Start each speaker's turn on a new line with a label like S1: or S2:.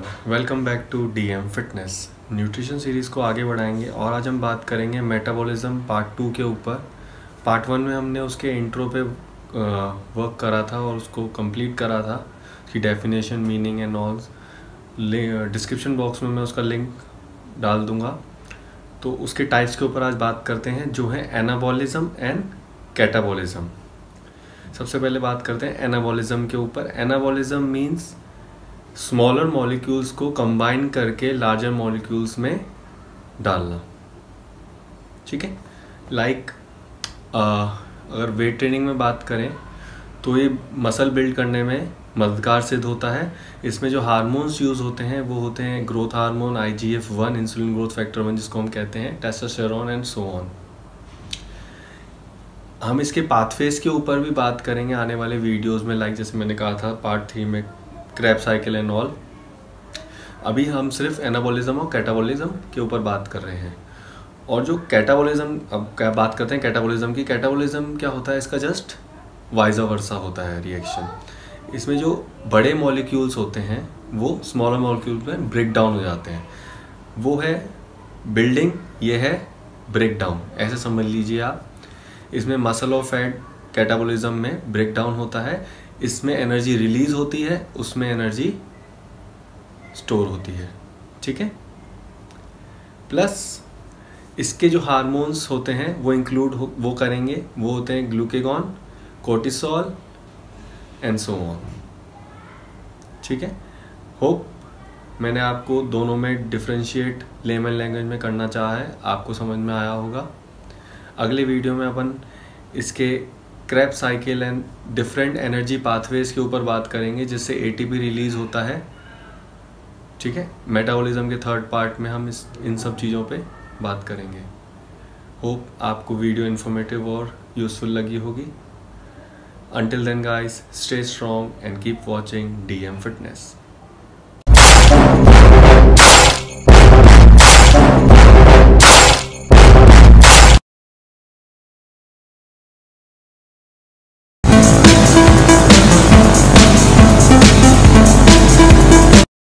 S1: Everyone welcome back to DM fitness nutrition series को आगे बढ़ाएँगे और आज हम बात करेंगे मेटाबॉलिज्म पार्ट टू के ऊपर. पार्ट वन में हमने उसके इंट्रो पे वर्क करा था और उसको कंप्लीट करा था. कि definition meaning and all description box में मैं उसका लिंक डाल दूँगा. तो उसके टाइप्स के ऊपर आज बात करते हैं जो है एनाबॉलिज्म एंड कैटाबॉलिज्म सबसे पहले बात करते हैं एनाबॉलिज्म के ऊपर. एनाबॉलिज्म मीन्स स्मॉलर मॉलिक्यूल्स को कंबाइन करके लार्जर मॉलिक्यूल्स में डालना। ठीक है? लाइक अगर वेट ट्रेनिंग में बात करें तो ये मसल बिल्ड करने में मददगार सिद्ध होता है। इसमें जो हार्मोन्स यूज़ होते हैं, वो होते हैं growth hormone I G F one insulin growth factor one जिसको हम कहते हैं टेस्टोस्टेरोन एंड सो ऑन हम इसके पाथवेज के ऊपर भी बात करेंगे आने वाले वीडियोस में लाइक जैसे मैंने कहा था पार्ट थ्री में क्रैप साइकिल एंड ऑल अभी हम सिर्फ़ एनाबोलिज्म और कैटाबोलिज्म के ऊपर बात कर रहे हैं। और जो कैटाबोलिज्म अब क्या बात करते हैं कैटाबोलिज्म की? कैटाबोलिज्म क्या होता है इसका? जस्ट वाइजा वर्सा होता है रिएक्शन इसमें जो बड़े मॉलिक्यूल्स होते हैं, वो स्मॉलर मॉलिक्यूल्स में ब्रेक डाउन हो जाते हैं। वो है बिल्डिंग ये है ब्रेक डाउन ऐसे समझ लीजिए आप। इसमें मसल और फैट कैटाबोलिज्म में ब्रेक डाउन होता है, इसमें एनर्जी रिलीज़ होती है, उसमें एनर्जी स्टोर होती है। ठीक है? प्लस इसके जो हार्मोन्स होते हैं, वो इंक्लूड वो करेंगे, वो होते हैं glucagon, cortisol and so on ठीक है? होप मैंने आपको दोनों में डिफ्रेंशिएट लेमन लैंग्वेज में करना चाहा है, आपको समझ में आया होगा। अगले वीडियो में अपन इसके Krebs cycle and different energy pathways के ऊपर बात करेंगे, जिससे एटीपी रिलीज़ होता है। ठीक है? मेटाबॉलिज्म के थर्ड पार्ट में हम इस, इन सब चीज़ों पे बात करेंगे। होप आपको वीडियो इन्फॉर्मेटिव और यूज़फुल लगी होगी। Until then guys stay strong and keep watching D M fitness